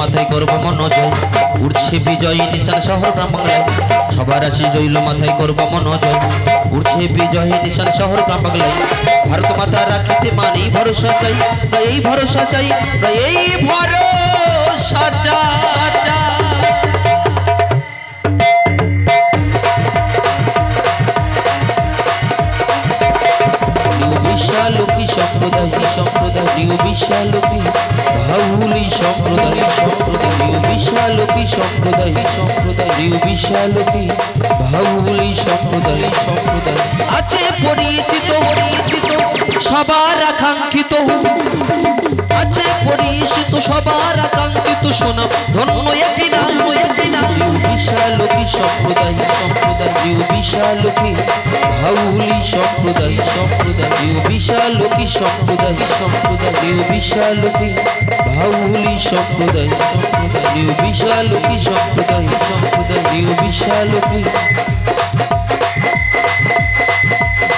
মাথায় করব মন জয় উঠছে বিজয় নিশান শহর বাংলায় সবার আসি জইল মাথায় করব মন জয় উঠছে বিজয় নিশান শহর বাংলায় ভারত মাতা রাখিতে মানেই ভরসা চাই এই ভরসা চাই এই ভরসা চাই। বিশালকী সম্প্রদায় সম্প্রদায় বিশালকী বাহুলি সম্প্রদায় সম্প্রদায়, নিউ বিশালকী সম্প্রদায় সম্প্রদায় বিশালকী বাহুলি সম্প্রদায় সম্প্রদায়। আছে পরিচিত পরিচিত, সবার আকাঙ্ক্ষিত। আছে পরিচিত সবার আকাঙ্ক্ষিত সোনাম। ধন্য একই নাম একই নাম। নিউ বিশালকী সম্প্রদায় সম্প্রদায় নিউ বিশালকী। হাউলি সম্প্রদায় সম্প্রদায় নিউ বিশালকী, সম্প্রদায় সম্প্রদায় নিউ বিশালকী। হাউলি সম্প্রদায় সম্প্রদায় নিউ বিশালকী, সম্প্রদায় সম্প্রদায় নিউ বিশালকী।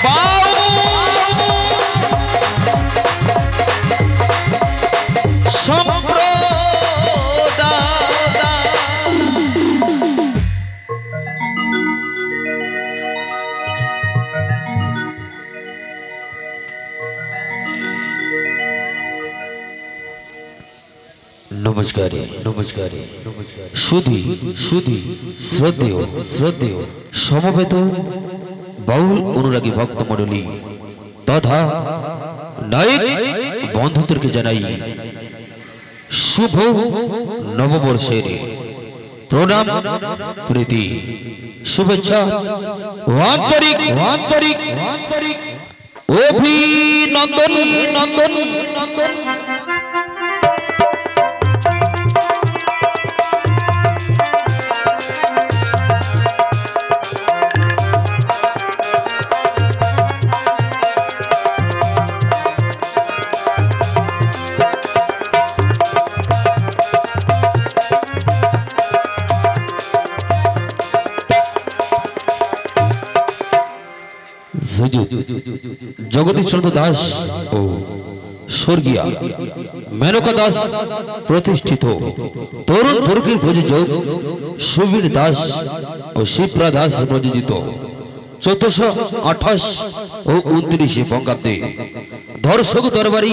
সম্প্রদায় নমস্কারে নমস্কারে। সুধি সুধি, শ্রদ্ধেয় শ্রদ্ধেয়, সমবেত বাউল অনুরাগী ভক্ত মণ্ডলী, তথা নায়ক বন্ধুদেরকে জানাই শুভ নববর্ষের প্রণাম, প্রীতি, শুভেচ্ছা ও আন্তরিক আন্তরিক, অভিনন্দন, নন্দন নন্দন। জগদীশ চন্দ্র দাস ও স্বর্গীয়া মেনকা দাস প্রতিষ্ঠিত তরুণ তুর্কির প্রযোজক সুবীর দাস ও শিপ্রা দাস প্রযোজিত চোদ্দশো আঠাশ ও উনত্রিশে বঙ্গাব্দে। দর্শক দরবারি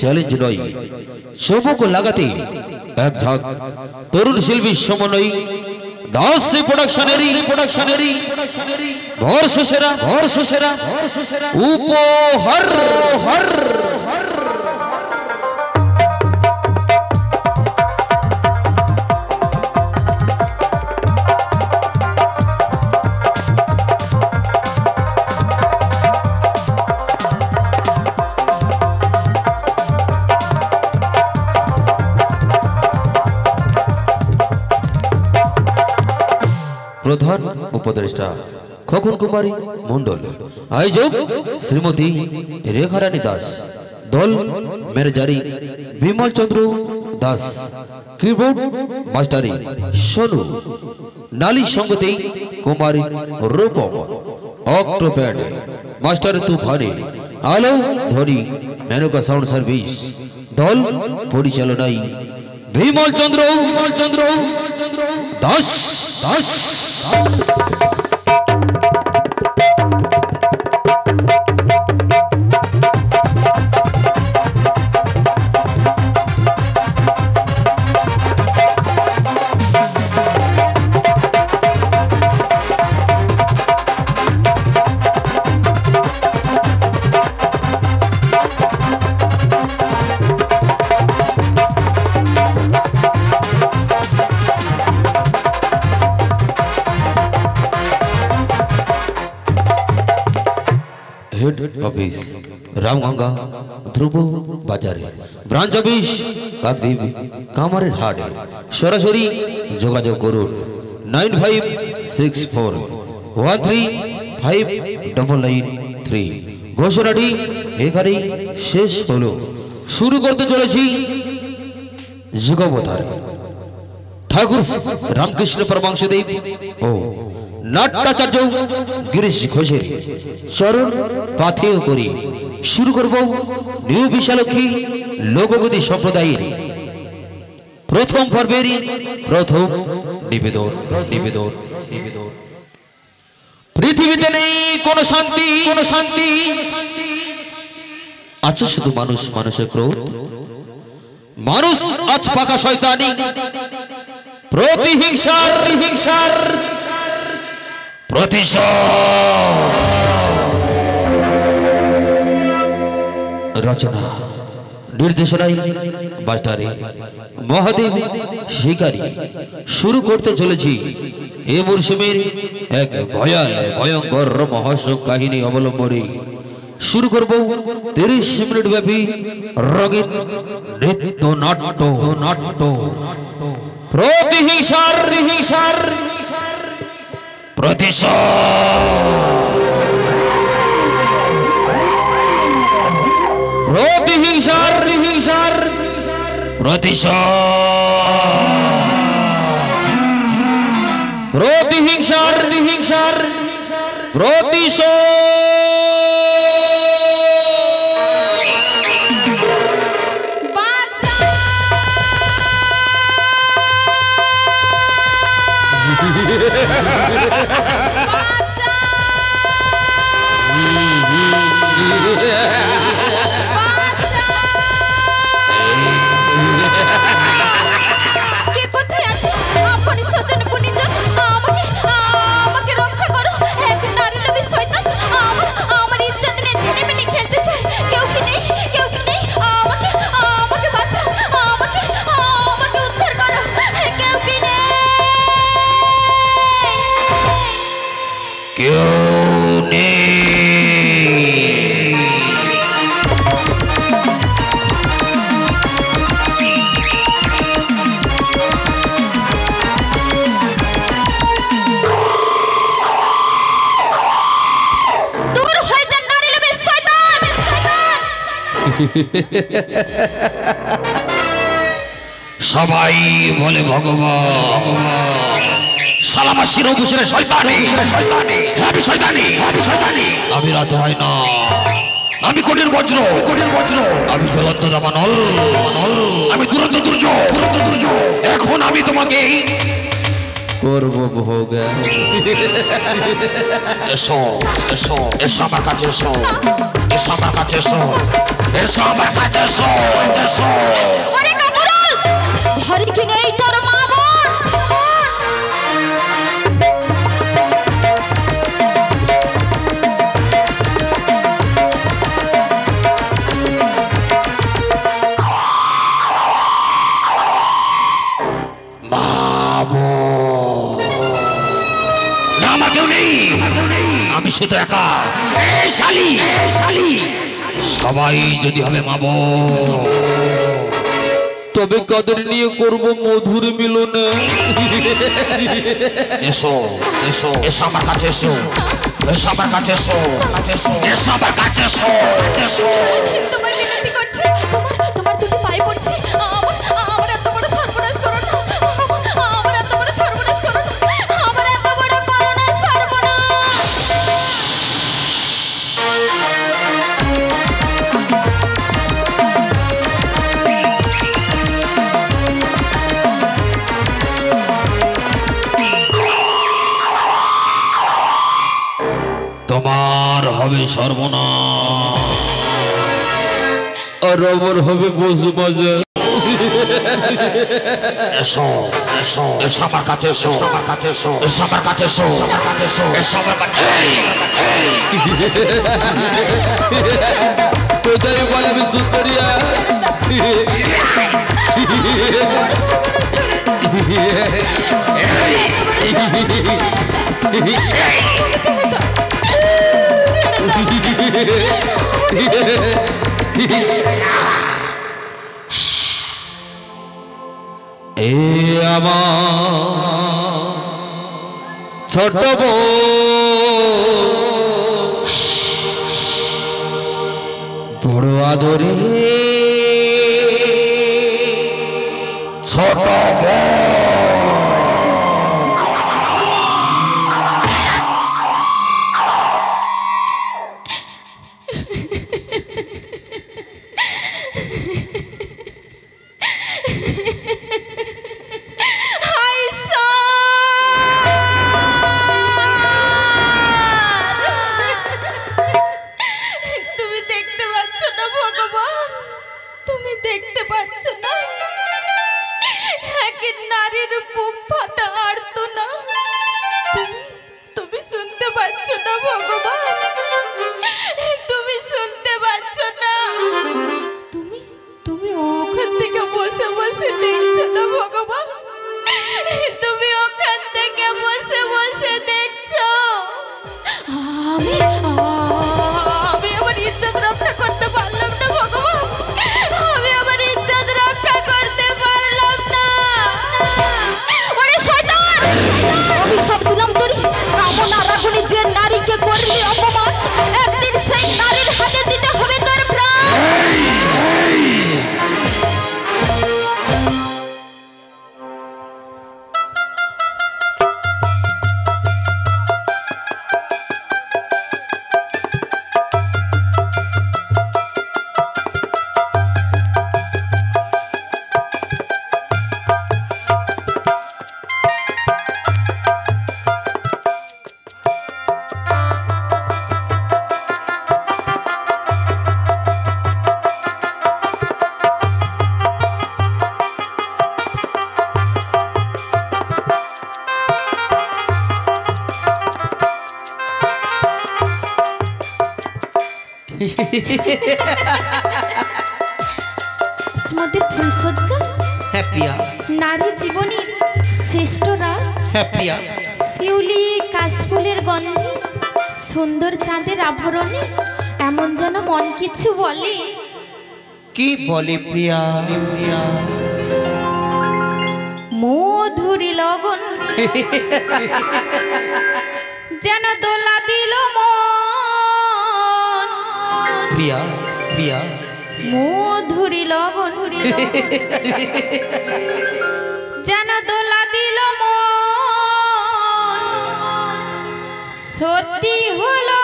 চ্যালেঞ্জ নয়, চমক লাগাতে এক ঝাঁক। তরুণ শিল্পী সমন্বয় দাস প্রোডাকশনেরই প্রোডাকশনেরই ঘর সুসেরা ঘর সুসেরা উপহার হর প্রধান উপদেষ্টা খোকন কুমারী মন্ডল আয়োজক শ্রীমতী রেখারানী দাস। দল, ম্যানেজারি বিমল চন্দ্র দাস। কিবোর্ড মাস্টারি সোনু। নালী সঙ্গতি কুমারী রূপম। অক্টোপ্যাড মাস্টার তুফানে। আলো ধরি মেনকা সাউন্ড সার্ভিস। দল পরিচালনায় বিমল চন্দ্র চন্দ্র দাস দাস। Nossa. রামগঙ্গা ধ্রুব বাজারে। ব্রাঞ্চ অফিস, কাকদ্বীপ, কামারের হাটে। সরাসরি যোগাযোগ করুন nine five six four one three five double nine three. ঘোষণাটি এখানেই শেষ হলো। শুরু করতে চলেছি যুগবতার। ঠাকুর রামকৃষ্ণ পরমাংশদেব ও নাট্যাচার্য গিরিশ ঘোষের চরণ পাথেয় করি শুরু করব নিউ বিশালক্ষী লোকগতি সম্প্রদায়ের প্রথম পর্বেরই প্রথম নিবেদন নিবেদন নিবেদন। পৃথিবীতে নেই কোনো শান্তি কোনো শান্তি। আছে শুধু মানুষ, মানুষের ক্রোধ। মানুষ আজ পাকা শয়তানি। প্রতিহিংসার হিংসার প্রতিশোধ! রচনা, নির্দেশনায় বাস্টারে মহাদেব শিকারী, শুরু করতে চলেছি এ মরশুমের এক ভয়াল, ভয়ঙ্কর মহাস কাহিনী অবলম্বনে। শুরু করব তিরিশ মিনিট ব্যাপী রঙিন নৃত্য নাট্য। নাট্য প্রতিহিংসার। হিংসার প্রতিশোধ প্রতিহিংসার হিংসার প্রতিশোধ প্রতিহিংসার হিংসার প্রতিশোধ বাচ্চা বাচ্চা Yeah. সবাই বলে, ভগবান সালামা শিরোভূষণের শয়তানি। আমি শয়তানি। আমি রাতে হয় না। আমি কোটির বজ্র। কোটির বজ্র আমি জ্বলন্ত দামানল আমি দুরন্ত দুর্য দুরন্ত দুর্য এখন আমি তোমাকে করব ভোগ এসো এসো এসো আমার কাছে এসো এসো আমার কাছে এসো এসো আমার কাছে এসো এসো ওরে কাপুরুষ ঘরে কি নেই তোর মা শুধু একা? শালি! শালি! সবাই যদি হবে মাবো তবে কাদের নিয়ে করব মধুর মিলনে? এসো এসো এসো আমার কাছে এসো। এসো আমার কাছে এসো এসো আমার কাছে এসো। এসো তোমায় বিনতি করছি? তোমার তোমার সর্বনাশ। আর আমার হবে বসু মাজা এসো এসো এসো আমার কাছে এসো আমার কাছে এসো এসো আমার কাছে এসো আমার কাছে এসো এসো আমার কাছে কোথায় বলবি সুন্দরিয়া? এ আমার ছোট বউ বড় আদরে ছোট আজ ফুলসজ্জা হ্যাঁ প্রিয়া। নারী জীবনের শ্রেষ্ঠ রাগ হ্যাঁ প্রিয়া। শিউলি কাশফুলের গন্ধে সুন্দর চাঁদের আভরণে এমন যেন মন কিছু বলে। কি বলে প্রিয়া? প্রিয়া মধুরি লগন। যেন দোলা দিল মন। প্রিয়া প্রিয়া। মধুরি লগন। যেন দোলা দিল সত্যি হলো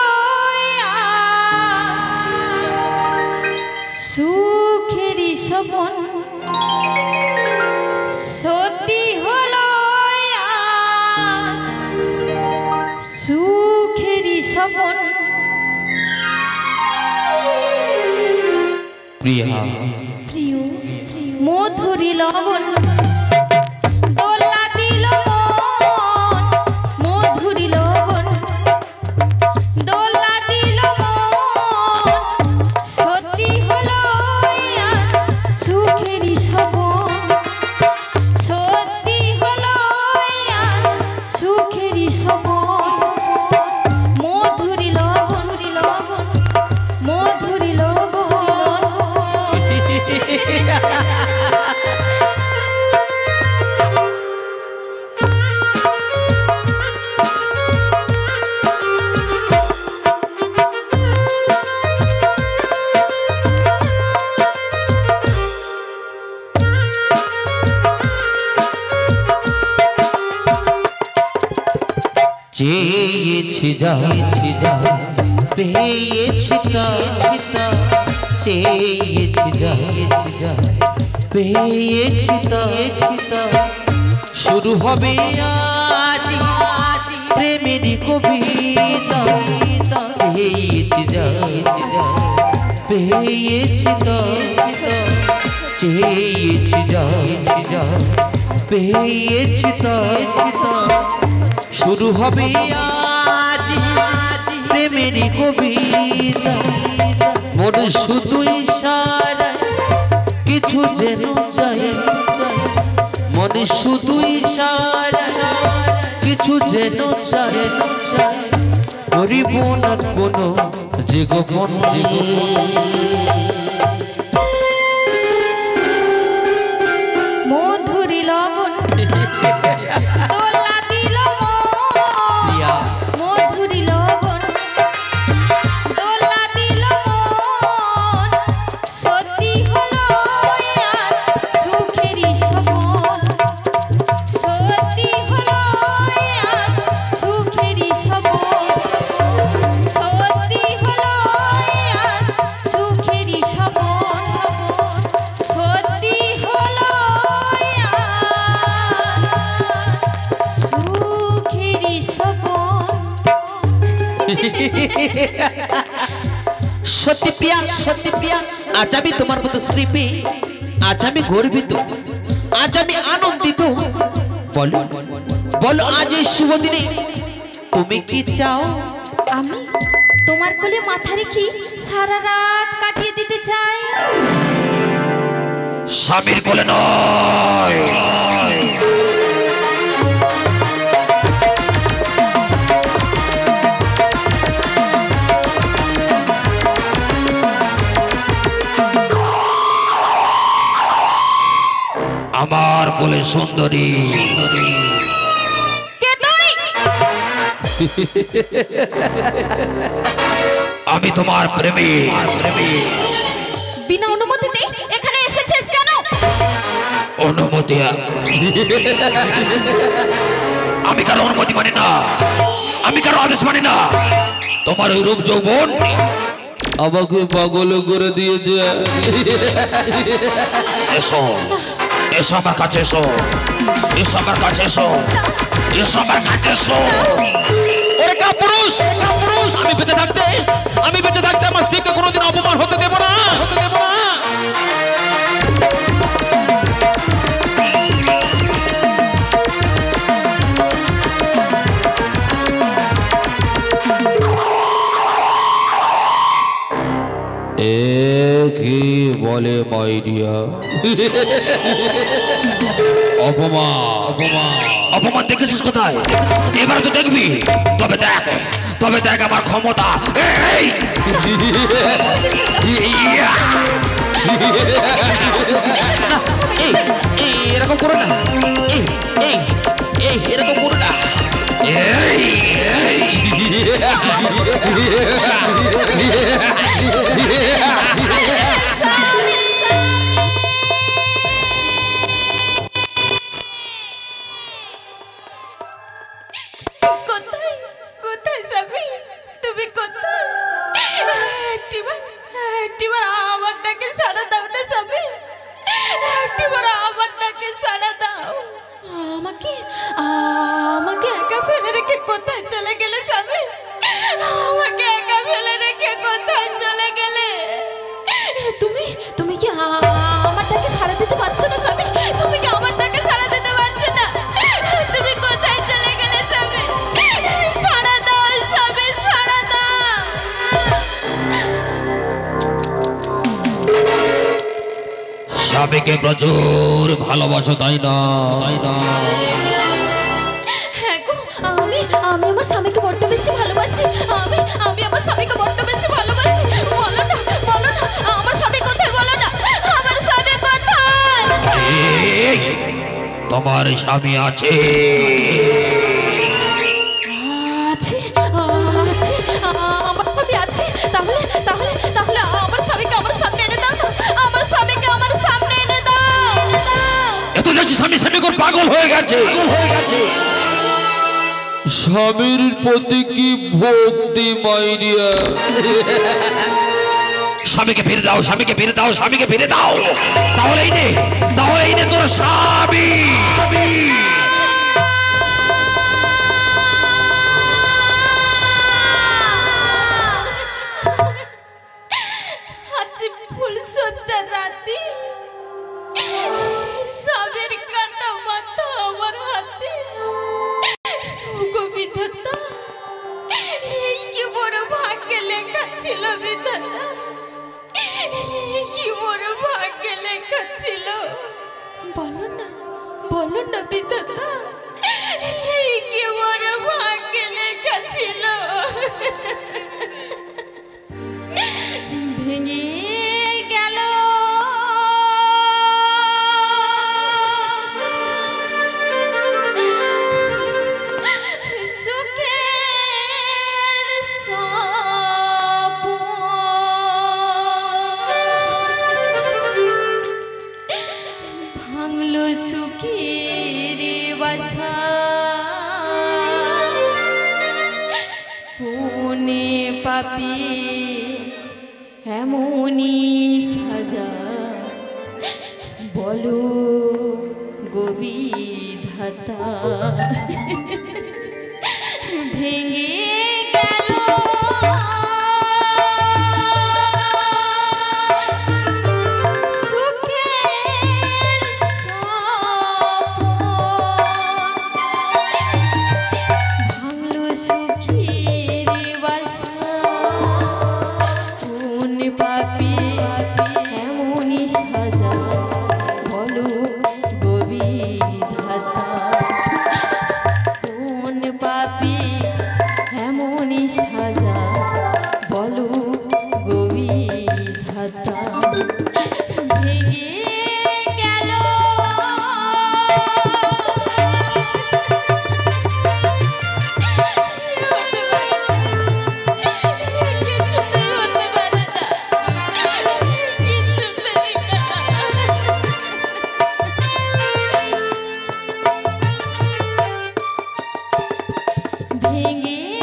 সুখেরই সপন প্রিয়া প্রিয় মধুরি লগন যাইছি যা, পেয়েছি তা চেয়েছি যাইছি যা, পেয়েছি তা শুরু হবে আজ, প্রেমের কবিতা। চেয়েছি যাইছি যা, পেয়েছি তা চেয়েছি যাইছি যা, পেয়েছি তা শুরু হবে আজ। প্রেমের কবিতা মোর শুধু ইশারা, কিছু যেন চাই। মনে শুধু ইশারা, কিছু যেন চাই। করিব না কোনো যে গোপন সত্যি প্রিয়া সত্যি প্রিয়া। আজ আমি তোমার মতো স্ত্রী পেয়ে আজ আমি গর্বিত। আজ আমি আনন্দিত। বলো বলো আজ এই শুভ দিনে তুমি কি চাও? আমি তোমার কোলে মাথা রেখে সারা রাত কাটিয়ে দিতে চাই। স্বামীর কোলে নয়। আমার কোলে সুন্দরী। কে তুই? আমি তোমার প্রেমী। বিনা অনুমতিতে এখানে এসেছিস কেন? অনুমতি আমি কারও অনুমতি মানি না। আমি কারও আদেশ মানি না। তোমার ওই রূপ যৌবন আমাকে পাগল করে দিয়েছে। এসো। এসো আমার কাছে এসো। এসো আমার কাছে এসো। এসো আমার কাছে এসো। ওরে কা পুরুষ আমি বেঁচে থাকতে, আমি বেঁচে থাকতে আমার স্ত্রীকে কোনোদিন অপমান হতে দেব না, হতে দেব না। কি বলে মাইডিয়া অপমান দেখেছিস কোথায়? এবার তো দেখবি। তবে দেখ তবে দেখ আমার ক্ষমতা। এরকম করো না। এই এরকম করো না। এই, স্বামীকে প্রচুর ভালোবাসো তাই না? তাই না হ্যাঁ আমি আমি আমার স্বামীকে বড্ড বেশি ভালোবাসি। আমি আমি আমার স্বামীকে বড্ড বেশি ভালোবাসি। বলো না বলো না আমার স্বামী কোথায়? বলো না আমার স্বামী কোথায়? তোমার স্বামী আছে। স্বামী পাগল হয়ে গেছে। স্বামীর প্রতি কি ভক্তি মাইরিয়া স্বামীকে ফিরে দাও স্বামীকে ফিরে দাও স্বামীকে ফিরে দাও। তাহলেই নে তাহলেই নে তোর স্বামী। ছিল বলো না বলো না বিধাতা। কি বড় ভাগ্যে লেখা ছিল? रहेंगे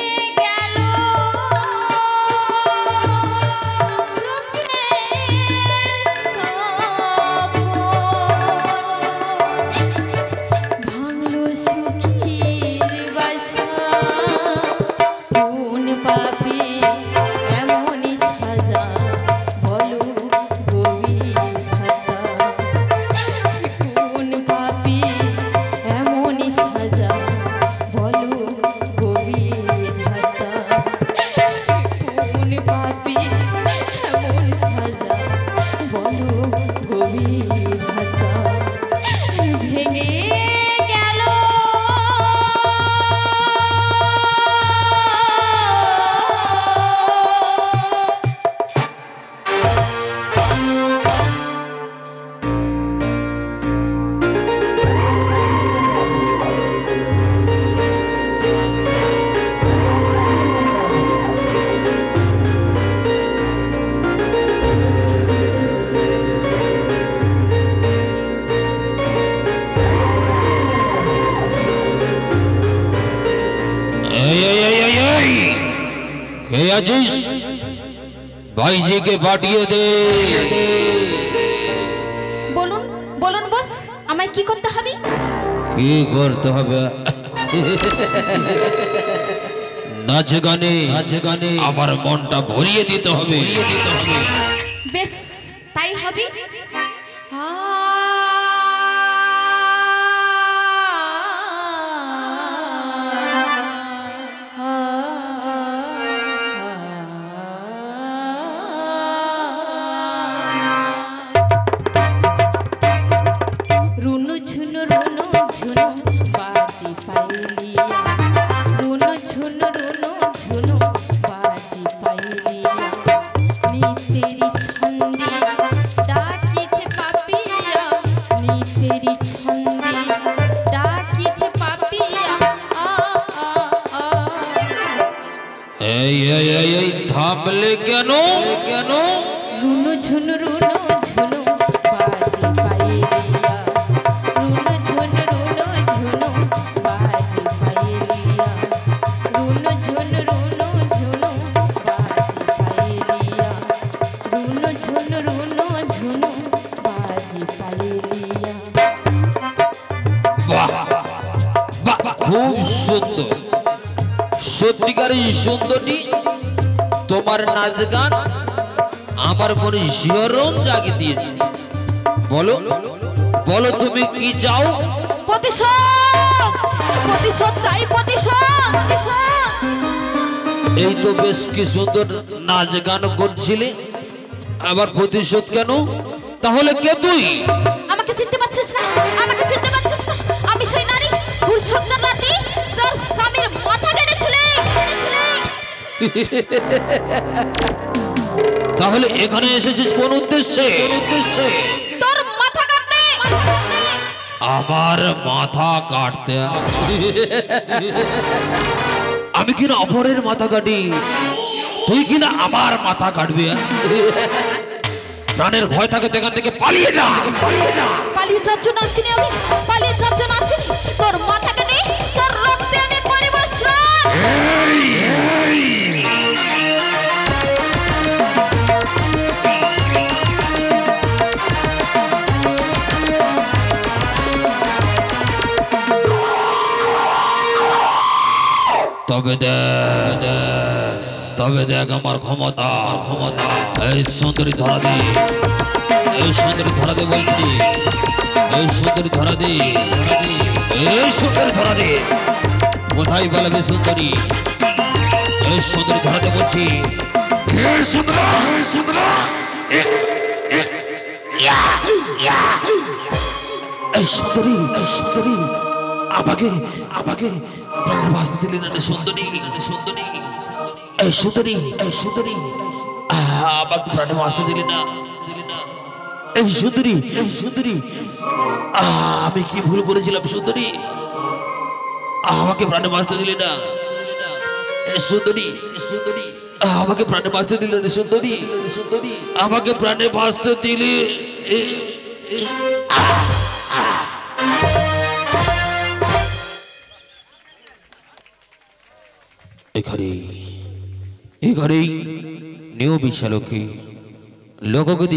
ভাইজিকে পাঠিয়ে দে। বলুন বলুন বস আমায় কি করতে হবে? কি করতে হবে? নাচ গানে নাচ গানে। আমার মনটা ভরিয়ে দিতে হবে। বেশ সুন্দর সত্যিকারই সুন্দরী তোমার নাচ গান আমার মনে শিহরণ জাগিয়ে দিয়েছে। বলো বলো তুমি কি চাও? প্রতিশোধ প্রতিশোধ চাই প্রতিশোধ প্রতিশোধ। এই তো বেশ কি সুন্দর নাচ গান করছিলে। আবার প্রতিশোধ কেন? তাহলে কে তুই? তাহলে এখানে এসেছিস কোন উদ্দেশ্যে? উদ্দেশ্যে? তোর মাথা কাটতে। আমার মাথা কাটতে। আমি কিনা অপরের মাথা কাটি? তুই কিনা আমার মাথা কাটবি? প্রাণের ভয় থাকে তো এখান থেকে পালিয়ে যা। পালিয়ে যা পালিয়ে যাওয়ার জন্য আসিনি আমি। পালিয়ে যাওয়ার জন্য আসিনি। তোর মাথা কেটে তোর রক্তে আমি করিব তবে দেখ, তবে দেখ আমার ক্ষমতা ক্ষমতা এই সুন্দরী ধরা দে এই সুন্দরী ধরা দে বলছি এই সুন্দরী ধরা দে দে, এই সুন্দরী ধরা দে কোথায় বলবে সুন্দরী? এই সুন্দরী ধরা দে বলছি এই সুন্দরী এই সুন্দরী আমাকে আমাকে প্রাণের বাঁচতে দিলি না রে সুন্দরী। রে সুন্দরী, এই সুন্দরী। এই সুন্দরী আমাকে প্রাণে না। সুন্দরী সুন্দরী। আমি কি ভুল করেছিলাম, সুন্দরী? আমাকে প্রাণে বাঁচতে দিলি না। সুন্দরী আমাকে প্রাণে বাঁচতে দিলি রে সুন্দরী। সুন্দরী আমাকে প্রাণে বাঁচতে দিলি এ- এ- এখানে এখানেই ঘরেই নিয় বিশালকে লোকগতি